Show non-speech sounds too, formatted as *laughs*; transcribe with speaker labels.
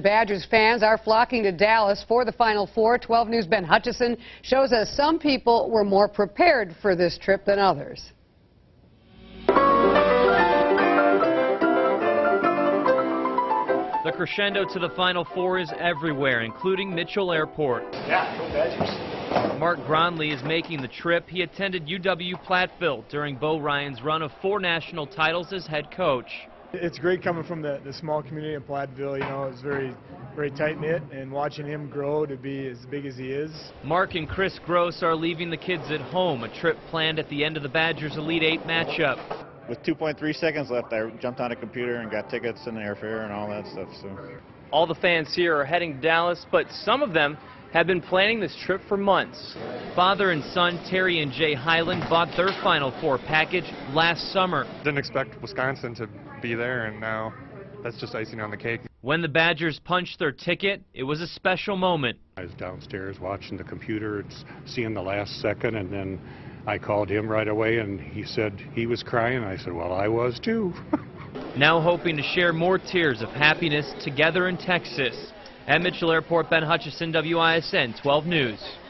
Speaker 1: Badgers fans are flocking to Dallas for the Final Four. 12 News' Ben Hutchison shows us some people were more prepared for this trip than others.
Speaker 2: The crescendo to the Final Four is everywhere, including Mitchell Airport.
Speaker 3: Yeah, go Badgers.
Speaker 2: Mark Gronley is making the trip. He attended UW Platteville during Bo Ryan's run of four national titles as head coach.
Speaker 4: It's great coming from the, the small community of Platteville. You know, it's very, very tight knit, and watching him grow to be as big as he is.
Speaker 2: Mark and Chris Gross are leaving the kids at home. A trip planned at the end of the Badgers Elite Eight matchup.
Speaker 5: With 2.3 seconds left, I jumped on a computer and got tickets and airfare and all that stuff. So.
Speaker 2: All the fans here are heading to Dallas, but some of them have been planning this trip for months. Father and son Terry and Jay Highland bought their Final Four package last summer.
Speaker 6: Didn't expect Wisconsin to be there, and now that's just icing on the cake.
Speaker 2: When the Badgers punched their ticket, it was a special moment.
Speaker 7: I was downstairs watching the computer, seeing the last second, and then I called him right away, and he said he was crying. I said, well, I was too. *laughs*
Speaker 2: now hoping to share more tears of happiness together in Texas. At Mitchell Airport, Ben Hutchison, WISN 12 News.